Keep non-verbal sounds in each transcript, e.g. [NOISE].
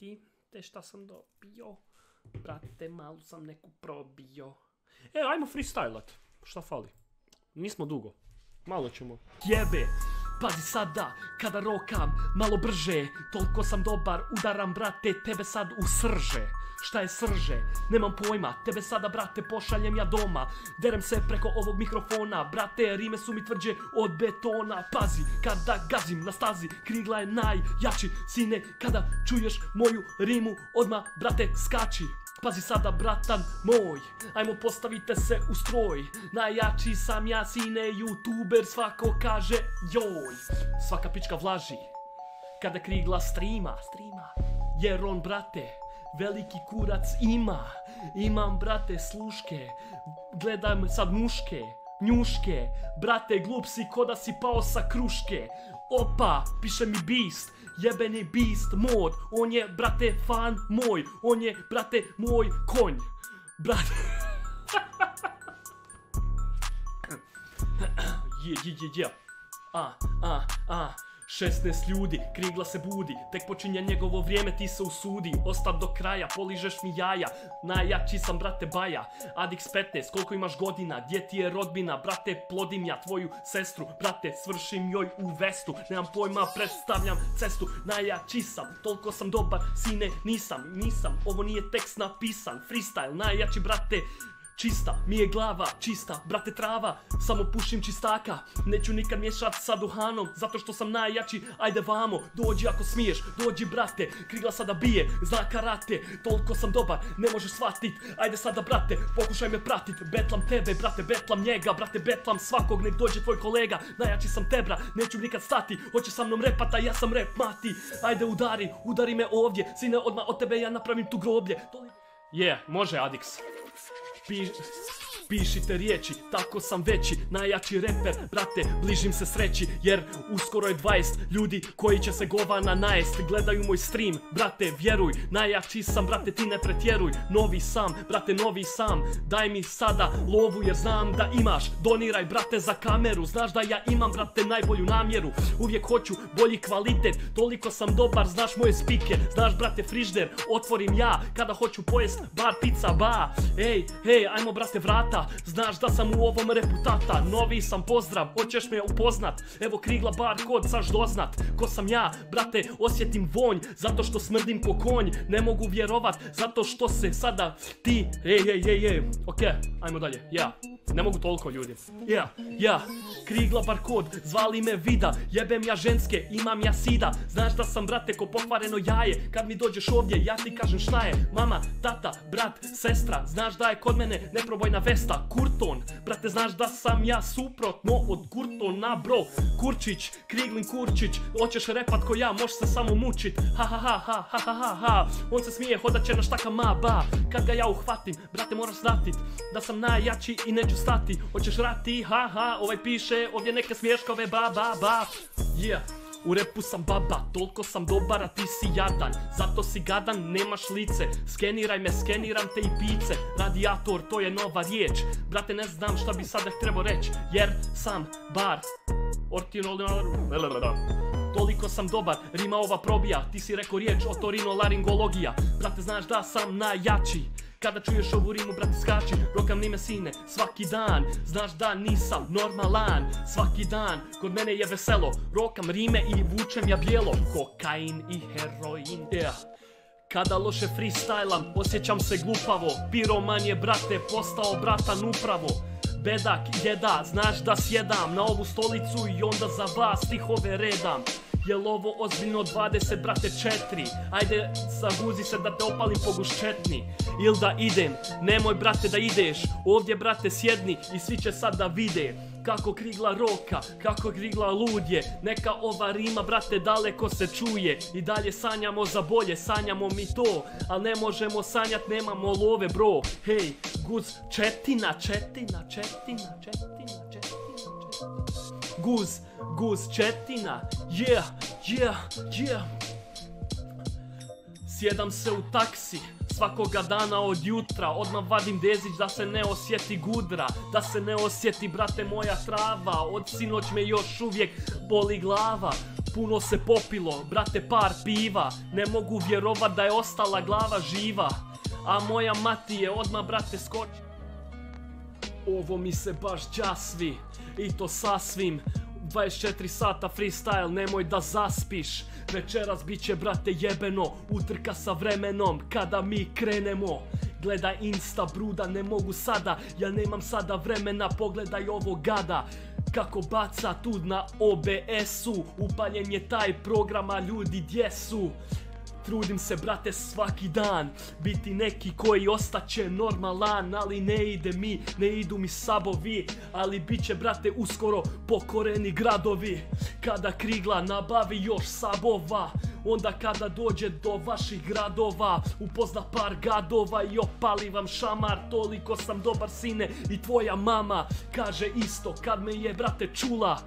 Vidite šta sam dobio. Brate, malo sam neku probio. E, ajmo freestylat. Šta fali? Nismo dugo. Malo ćemo. Jebe! Pazi sada, kada rokam, malo brže Toliko sam dobar, udaram brate, tebe sad u srže. Šta je srže? Nemam pojma, tebe sada brate pošaljem ja doma. Derem se preko ovog mikrofona, brate rime su mi tvrđe od betona. Pazi, kada gazim na stazi, krigla je najjači. Sine, kada čuješ moju rimu, odmah brate skači Pazi sada bratan moj, ajmo postavite se u stroj. Najjači sam ja sine youtuber, svako kaže joj. Svaka pička vlaži, kada krigla strima, Jer on brate, veliki kurac ima. Imam brate sluške, gledam sad muške Njuške, brate glup si ko da si pao sa kruške. Opa, piše mi Beast, jebeni Beast mod On je, brate, fan moj On je, brate, moj konj Brate [LAUGHS] Je, je, je, je. A, a, a 16 ljudi, krigla se budi Tek počinje njegovo vrijeme, ti se usudi. Ostat do kraja, poližeš mi jaja Najjači sam, brate, baja. Adix 15, koliko imaš godina? Gdje ti je rodbina, brate, plodim ja tvoju sestru. Brate, svršim joj u vestu Nemam pojma, predstavljam cestu. Najjači sam, toliko sam dobar Sine, nisam, nisam. Ovo nije tekst napisan, freestyle Najjači, brate, Čista mi je glava, čista, brate trava, samo pušim čistaka Neću nikad miješat sa duhanom, zato što sam najjači. Ajde vamo, dođi ako smiješ, dođi brate. Krigla sada bije, zna karate, toliko sam dobar, ne možeš shvatit. Ajde sada brate, pokušaj me pratit. Betlam tebe, brate, betlam njega, brate, betlam svakog Nek dođe tvoj kolega, najjači sam tebra, neću nikad stati Hoće sa mnom repata, ja sam rep mati. Ajde udari, udari me ovdje, sine odmah od tebe ja napravim tu groblje. Je, može Adix Pi- pišite riječi, tako sam veći Najjači reper, brate, bližim se sreći Jer uskoro je 20 ljudi koji će se govana najest. Gledaju moj stream, brate, vjeruj Najjači sam, brate, ti ne pretjeruj. Novi sam, brate, novi sam Daj mi sada lovu jer znam da imaš. Doniraj, brate, za kameru Znaš da ja imam, brate, najbolju namjeru. Uvijek hoću bolji kvalitet Toliko sam dobar, znaš moje spike. Znaš, brate, frižder, otvorim ja Kada hoću pojest bar pizza ba. Ej, ej, ajmo, brate, vrata Znaš da sam u ovom repu tata Novi sam, pozdrav, hoćeš me upoznat Evo krigla bar kod, saš doznat Ko sam ja, brate, osjetim vonj Zato što smrdim ko konj Ne mogu vjerovat, zato što se sada ti Ej, ej, ej, ej, okej, ajmo dalje, ja ne mogu toliko ljudi. Ja, ja, krigla bar kod, zvali me vida Jebem ja ženske, imam ja sida. Znaš da sam brate ko pokvareno jaje Kad mi dođeš ovdje, ja ti kažem šta je. Mama, tata, brat, sestra Znaš da je kod mene neprobojna vesta Kurton, brate znaš da sam ja suprotno od Kurtona bro. Kurčić, Kriglin Kurčić Hoćeš repat ko ja, možeš se samo mučit. Ha ha ha ha ha ha ha ha. On se smije, hodat će na štaka ma ba. Kad ga ja uhvatim, brate moraš znatit Da sam najjači i neću stati. Hoćeš rati, ha ha, ovaj piše Ovdje neke smješkove, ba ba ba. Yeah. U repu sam baba, toliko sam dobar, a ti si jadan. Zato si gadan, nemaš lice. Skeniraj me, skeniram te i pice. Radijator, to je nova riječ. Brate, ne znam šta bi sada trebao reći Jer sam bar. Toliko sam dobar, rima ova probija. Ti si rekao riječ otorinolaringologija. Brate, znaš da sam najjači kada čuješ ovu rimu, brate, skači Rokam nime sine, svaki dan. Znaš da nisam normalan Svaki dan, kod mene je veselo Rokam rime i vučem ja bijelo. Kokain i heroin, yeah. Kada loše freestylam, osjećam se glupavo Piroman je, brate, postao bratan upravo. Bedak, jeda, znaš da sjedam Na ovu stolicu i onda za vas stihove redam Jel ovo ozbiljno 20 brate 4 Ajde zaguzi se da te opalim po guščetni. Il da idem, nemoj brate da ideš. Ovdje brate sjedni i svi će sad da vide kako krigla roka, kako krigla ludje. Neka ova rima, brate, daleko se čuje. I dalje sanjamo za bolje, sanjamo mi to. Al ne možemo sanjat, nemamo love, bro. Hej, guz, četina, četina, četina, četina, četina Guz, guz, četina, yeah, yeah, yeah Sjedam se u taksi Svakoga dana od jutra. Odmah vadim dezić da se ne osjeti gudra Da se ne osjeti brate moja trava. Od sinoć me još uvijek boli glava. Puno se popilo, brate par piva. Ne mogu vjerovat da je ostala glava živa. A moja mati je odmah brate skoč Ovo mi se baš džasvi I to sasvim. 24 sata freestyle, nemoj da zaspiš. Večeras bit će brate jebeno. Utrka sa vremenom kada mi krenemo. Gledaj insta bruda, ne mogu sada. Ja nemam sada vremena, pogledaj ovo gada. Kako baca tu na OBS-u Upaljen je taj programa ljudi gdje su Trudim se brate svaki dan. Biti neki koji ostaće normalan Ali ne ide mi, ne idu mi sabovi. Ali bit će brate uskoro pokoreni gradovi. Kada krigla nabavi još sabova Onda kada dođe do vaših gradova Upozna par gadova i opali vam šamar. Toliko sam dobar sine i tvoja mama. Kaže isto kad me je brate čula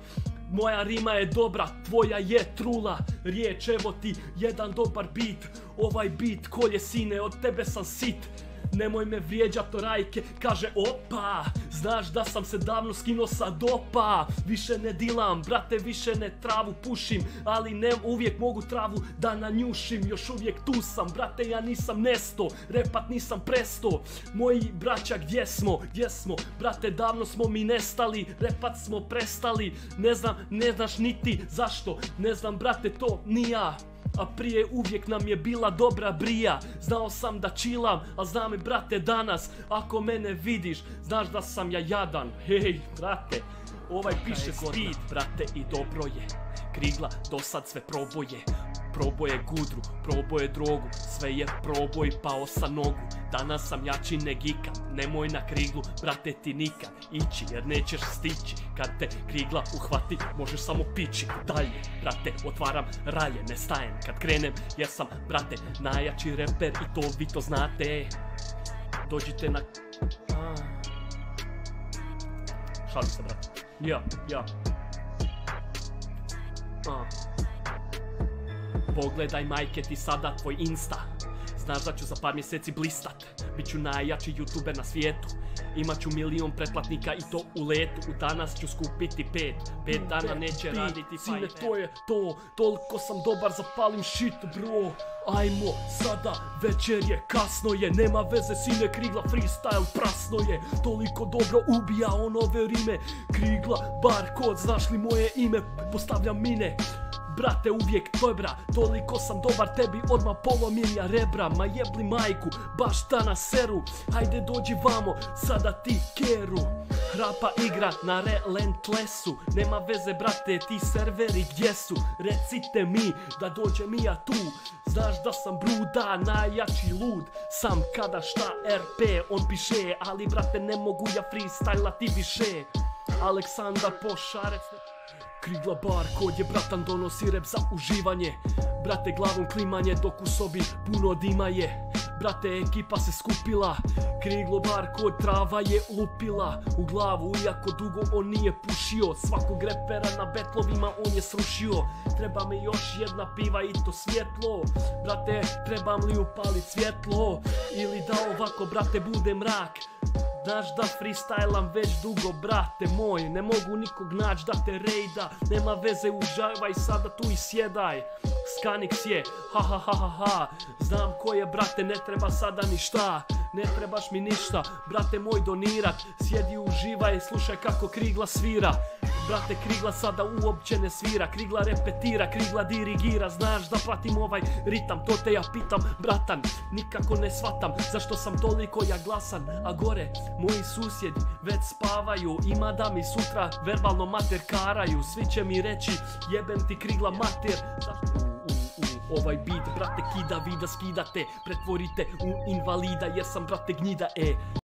moja rima je dobra, tvoja je trula. Riječ evo ti, jedan dobar bit. Ovaj bit kolje sine, od tebe sam sit Nemoj me vrijeđat rajke, kaže opa. Znaš da sam se davno skinuo sa dopa. Više ne dilam, brate više ne travu pušim Ali ne uvijek mogu travu da nanjušim. Još uvijek tu sam, brate ja nisam nesto Repat nisam presto. Moji braća gdje smo, gdje smo? Brate davno smo mi nestali Repat smo prestali. Ne znam, ne znaš niti zašto. Ne znam brate to ni ja a prije uvijek nam je bila dobra brija. Znao sam da čilam, a znam i brate danas Ako mene vidiš, znaš da sam ja jadan. Hej, brate, ovaj piše speed, brate i dobro je. Krigla do sad sve proboje Proboje gudru, proboje drogu Sve je proboj pao sa nogu. Danas sam jači negika Nemoj na kriglu, brate ti nikad Ići jer nećeš stići. Kad te krigla uhvati možeš samo pići. Dalje, brate, otvaram ralje Ne stajem. Kad krenem jer sam, brate, najjači reper I to vi to znate. Dođite na... Šalim se, brate. Ja, ja. Pogledaj majke ti sada tvoj insta. Znaš da ću za par mjeseci blistat. Biću najjači youtuber na svijetu. Imaću milion pretplatnika i to u letu. U danas ću skupiti pet. Pet dana neće raditi Sine to je to. Toliko sam dobar zapalim shit bro. Ajmo sada večer je kasno je. Nema veze sine krigla freestyle prasno je. Toliko dobro ubija on ove rime. Krigla bar kod znaš li moje ime? Postavljam mine Brate uvijek bra, toliko sam dobar tebi odmah polomim ja rebra. Ma jebli majku, baš ta na seru. Hajde dođi vamo, sada ti keru. Hrapa igra na relentlessu. Nema veze brate, ti serveri gdje su. Recite mi da dođe mi ja tu. Znaš da sam bruda, najjači lud. Sam kada šta RP on piše. Ali brate ne mogu ja freestyla ti više. Aleksandar Pošarec Krigla bar kod je bratan donosi rep za uživanje. Brate glavom klimanje dok u sobi puno dima je. Brate ekipa se skupila Kriglo bar kod trava je lupila. U glavu iako dugo on nije pušio Svakog repera na betlovima on je srušio. Treba mi još jedna piva i to svjetlo. Brate trebam li upalit svjetlo Ili da ovako brate bude mrak Znaš da freestylam već dugo, brate moj. Ne mogu nikog naći da te rejda. Nema veze, uživaj sada tu i sjedaj. Skanix je, ha ha ha ha ha. Znam ko je, brate, ne treba sada ni šta. Ne trebaš mi ništa, brate moj donirat. Sjedi, uživaj, slušaj kako krigla svira Brate, Krigla sada uopće ne svira. Krigla repetira, Krigla dirigira. Znaš da pratim ovaj ritam, to te ja pitam Bratan, nikako ne shvatam Zašto sam toliko ja glasan. A gore, moji susjedi već spavaju. Ima da mi sutra verbalno mater karaju. Svi će mi reći, jebem ti Krigla mater. Zašto... Ovaj beat, brate, kida, vida skidate Pretvorite u invalida jer sam, brate, gnjida, e